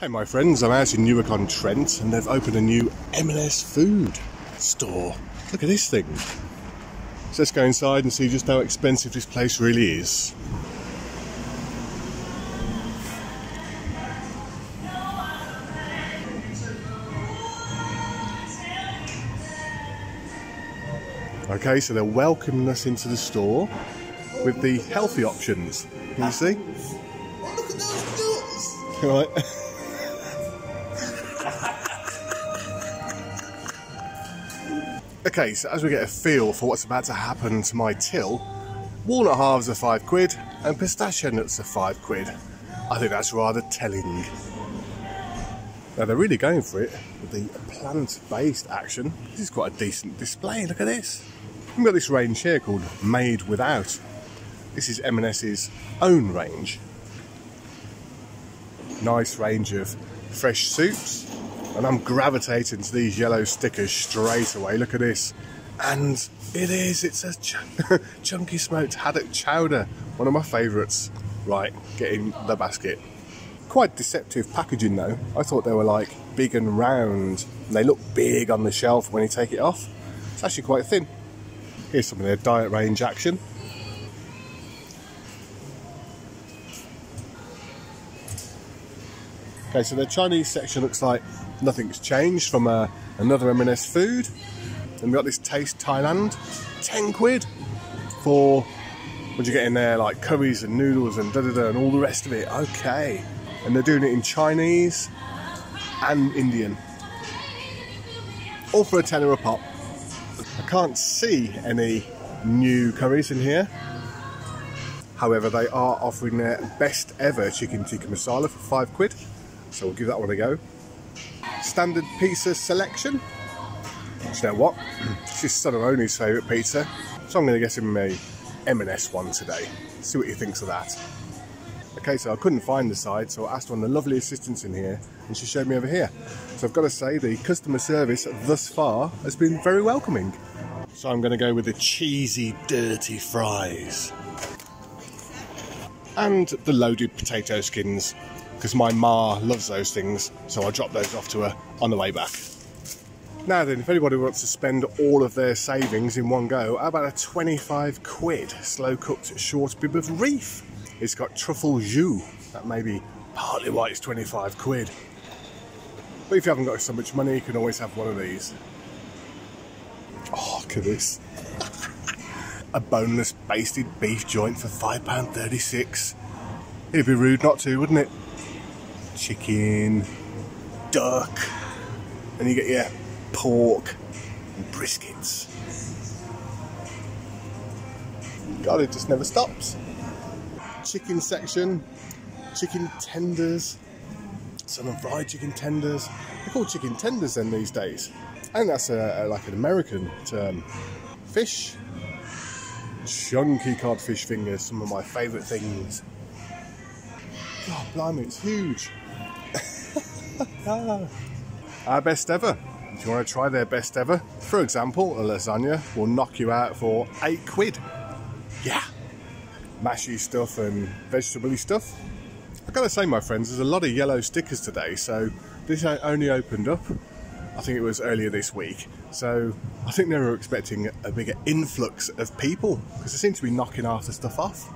Hey my friends, I'm out in Newark on Trent and they've opened a new M&S food store. Look at this thing. So let's go inside and see just how expensive this place really is. Okay, so they're welcoming us into the store with the healthy options. Can you see? Oh, look at those nuts! Right. okay, so as we get a feel for what's about to happen to my till, walnut halves are five quid and pistachio nuts are five quid. I think that's rather telling. Now they're really going for it with the plant-based action. This is quite a decent display. Look at this. We've got this range here called Made Without. This is M&S's own range nice range of fresh soups and I'm gravitating to these yellow stickers straight away. Look at this. And it is it's a ch chunky smoked haddock chowder. One of my favourites right get in the basket. Quite deceptive packaging though. I thought they were like big and round. And they look big on the shelf when you take it off. It's actually quite thin. Here's some of their diet range action. Okay, so the Chinese section looks like nothing's changed from uh, another M&S food. And we've got this Taste Thailand, 10 quid for, what you get in there, like curries and noodles and da da da and all the rest of it. Okay. And they're doing it in Chinese and Indian. All for a tenner a pop. I can't see any new curries in here. However, they are offering their best ever chicken tikka masala for five quid. So we'll give that one a go. Standard pizza selection. Do you know what? This is Sonaroni's favourite pizza. So I'm going to get him a M&S one today. See what he thinks of that. Okay, so I couldn't find the side, so I asked one of the lovely assistants in here, and she showed me over here. So I've got to say, the customer service thus far has been very welcoming. So I'm going to go with the cheesy, dirty fries. And the loaded potato skins because my ma loves those things, so I'll drop those off to her on the way back. Now then, if anybody wants to spend all of their savings in one go, how about a 25 quid slow cooked short bib of reef? It's got truffle jus. That may be partly why it's 25 quid. But if you haven't got so much money, you can always have one of these. Oh, look at this. a boneless basted beef joint for £5.36. It'd be rude not to, wouldn't it? Chicken, duck, and you get your pork and briskets. God, it just never stops. Chicken section, chicken tenders, some of fried chicken tenders. They're called chicken tenders then these days. Think that's a, a, like an American term. Fish, chunky codfish fingers, some of my favourite things. God, blimey, it's huge. Our best ever. If you want to try their best ever, for example, a lasagna will knock you out for eight quid. Yeah. Mashy stuff and vegetable stuff. I've got to say, my friends, there's a lot of yellow stickers today, so this only opened up, I think it was earlier this week. So I think they were expecting a bigger influx of people because they seem to be knocking half the stuff off.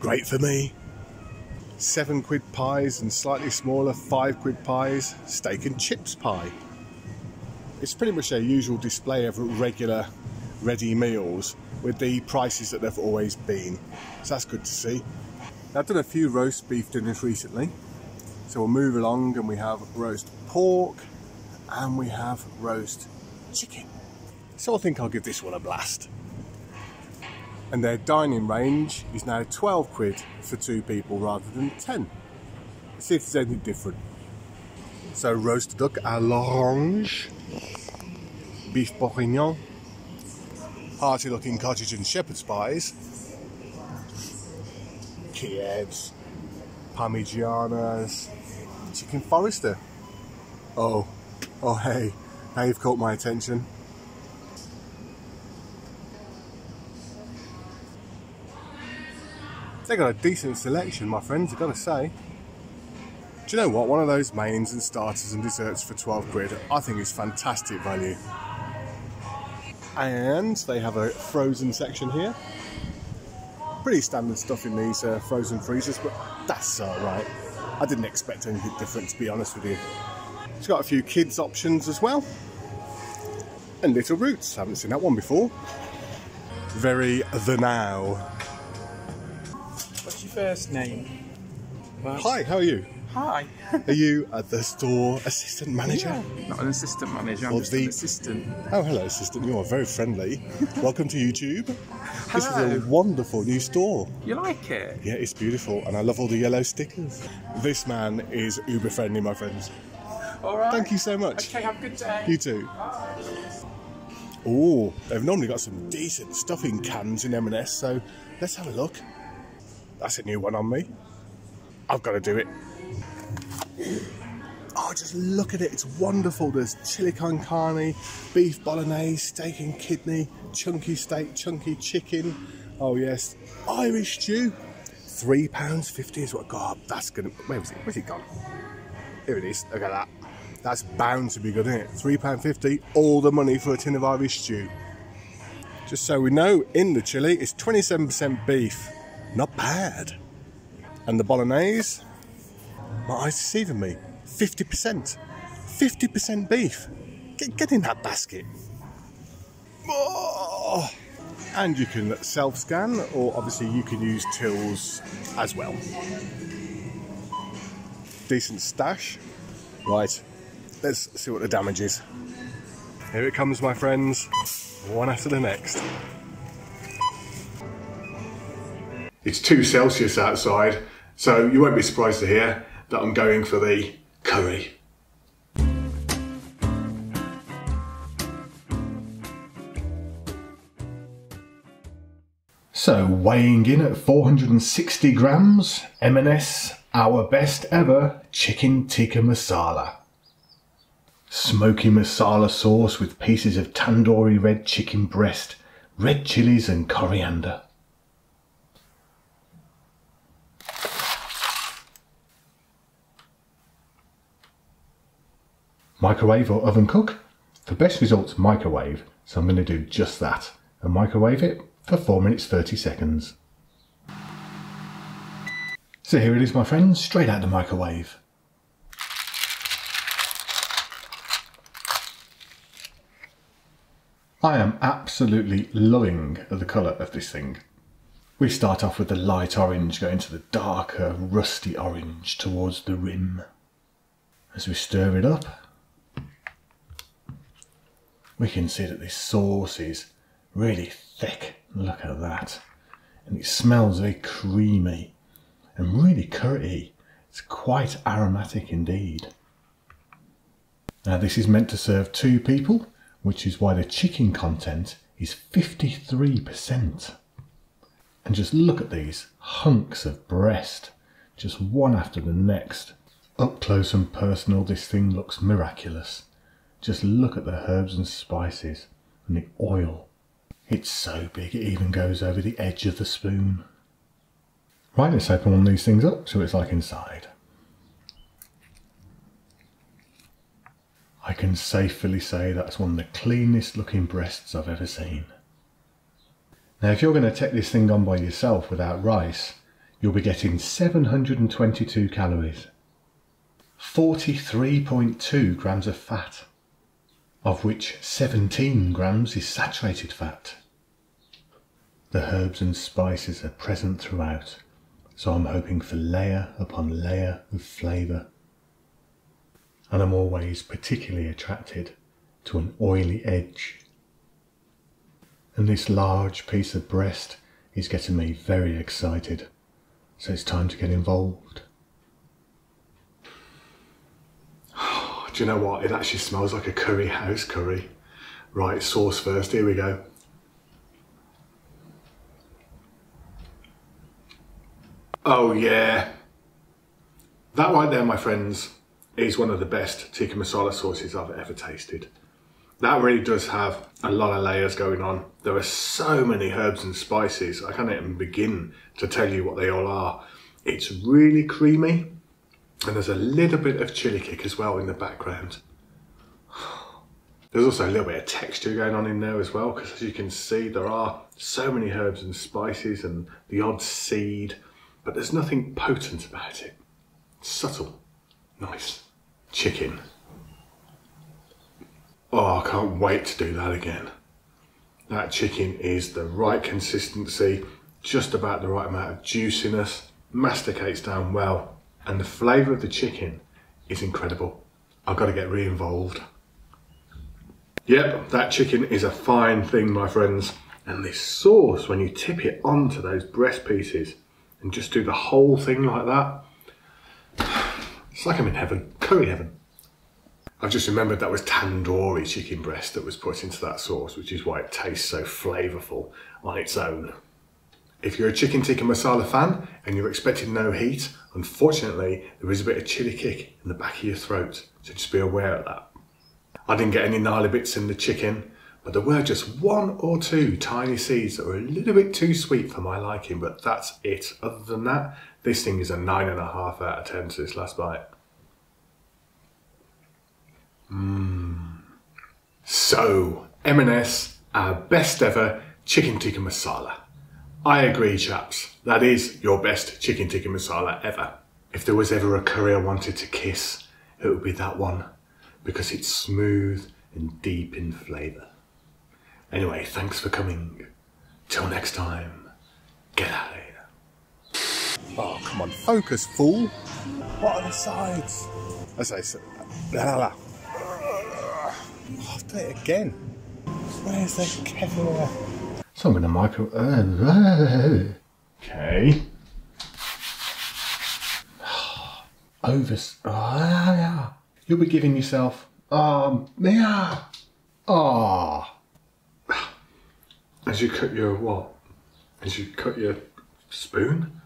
Great for me seven quid pies and slightly smaller five quid pies, steak and chips pie. It's pretty much their usual display of regular ready meals with the prices that they've always been. So that's good to see. I've done a few roast beef dinners recently. So we'll move along and we have roast pork and we have roast chicken. So I think I'll give this one a blast and their dining range is now 12 quid for two people rather than 10. Let's see if there's anything different. So roast duck à l'orange, beef bourguignon, hearty looking cottage and shepherd's pies, Kievs, Parmigianas, chicken forester. Oh, oh hey, now you've caught my attention. They got a decent selection, my friends, I've got to say. Do you know what? One of those mains and starters and desserts for 12 quid, I think is fantastic value. And they have a frozen section here. Pretty standard stuff in these uh, frozen freezers, but that's alright. I didn't expect anything different, to be honest with you. It's got a few kids options as well. And Little Roots, haven't seen that one before. Very the now. First name? Hi, how are you? Hi. Are you at the store assistant manager? Not an assistant manager, I'm the- an assistant. Oh, hello, assistant. You are very friendly. Welcome to YouTube. Hello. This is a wonderful new store. You like it? Yeah, it's beautiful, and I love all the yellow stickers. This man is uber friendly, my friends. Alright. Thank you so much. Okay, have a good day. You too. Oh, they've normally got some decent stuff in cans in M&S, so let's have a look. That's a new one on me. I've got to do it. Oh, just look at it. It's wonderful. There's chili con carne, beef bolognese, steak and kidney, chunky steak, chunky chicken. Oh, yes. Irish stew. £3.50 is what. God, that's going to. Where was it? Where's it gone? Here it is. Look at that. That's bound to be good, isn't it? £3.50, all the money for a tin of Irish stew. Just so we know, in the chili, it's 27% beef. Not bad. And the bolognese, my eyes deceiving me. 50%. 50% beef. Get, get in that basket. Oh. And you can self scan, or obviously you can use tills as well. Decent stash. Right, let's see what the damage is. Here it comes, my friends, one after the next. It's 2 Celsius outside, so you won't be surprised to hear that I'm going for the curry. So, weighing in at 460 grams, M&S, our best ever chicken tikka masala. Smoky masala sauce with pieces of tandoori red chicken breast, red chilies and coriander. Microwave or oven cook? For best results, microwave, so I'm going to do just that and microwave it for 4 minutes 30 seconds. So here it is, my friends, straight out the microwave. I am absolutely loving the colour of this thing. We start off with the light orange going to the darker rusty orange towards the rim. As we stir it up, we can see that this sauce is really thick. Look at that. And it smells very creamy and really curry. It's quite aromatic indeed. Now this is meant to serve two people, which is why the chicken content is 53%. And just look at these hunks of breast, just one after the next. Up close and personal, this thing looks miraculous. Just look at the herbs and spices and the oil. It's so big it even goes over the edge of the spoon. Right, let's open one of these things up, see it's like inside. I can safely say that's one of the cleanest looking breasts I've ever seen. Now if you're going to take this thing on by yourself without rice, you'll be getting 722 calories, 43.2 grams of fat, of which 17 grams is saturated fat. The herbs and spices are present throughout, so I'm hoping for layer upon layer of flavour. And I'm always particularly attracted to an oily edge. And this large piece of breast is getting me very excited, so it's time to get involved. Do you know what? It actually smells like a curry house curry. Right, sauce first. Here we go. Oh, yeah. That right there, my friends, is one of the best tikka masala sauces I've ever tasted. That really does have a lot of layers going on. There are so many herbs and spices. I can't even begin to tell you what they all are. It's really creamy. And there's a little bit of chili kick as well in the background. There's also a little bit of texture going on in there as well, because as you can see, there are so many herbs and spices and the odd seed, but there's nothing potent about it. subtle, nice. Chicken. Oh, I can't wait to do that again. That chicken is the right consistency, just about the right amount of juiciness, masticates down well, and the flavour of the chicken is incredible. I've got to get re-involved. Yep, that chicken is a fine thing, my friends. And this sauce, when you tip it onto those breast pieces and just do the whole thing like that, it's like I'm in heaven, curry heaven. I've just remembered that was tandoori chicken breast that was put into that sauce, which is why it tastes so flavourful on its own. If you're a chicken tikka masala fan and you're expecting no heat, unfortunately there is a bit of chili kick in the back of your throat, so just be aware of that. I didn't get any gnarly bits in the chicken, but there were just one or two tiny seeds that were a little bit too sweet for my liking, but that's it. Other than that, this thing is a nine and a half out of ten to this last bite. Mmm. So, M&S, our best ever chicken tikka masala. I agree, chaps. That is your best chicken tikka masala ever. If there was ever a curry I wanted to kiss, it would be that one because it's smooth and deep in flavour. Anyway, thanks for coming. Till next time, get out of here. Oh, come on, focus, fool. What are the sides? I said, la la la. Oh, I've done it again. Where's the kettle? So I'm going to micro. Okay. Over. Oh, yeah. You'll be giving yourself. Um, yeah. Ah. As you cut your what? As you cut your spoon?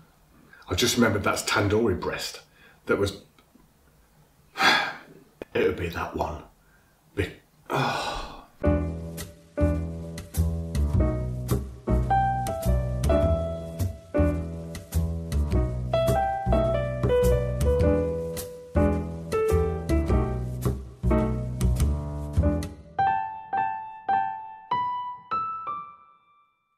I just remembered that's tandoori breast. That was. It would be that one.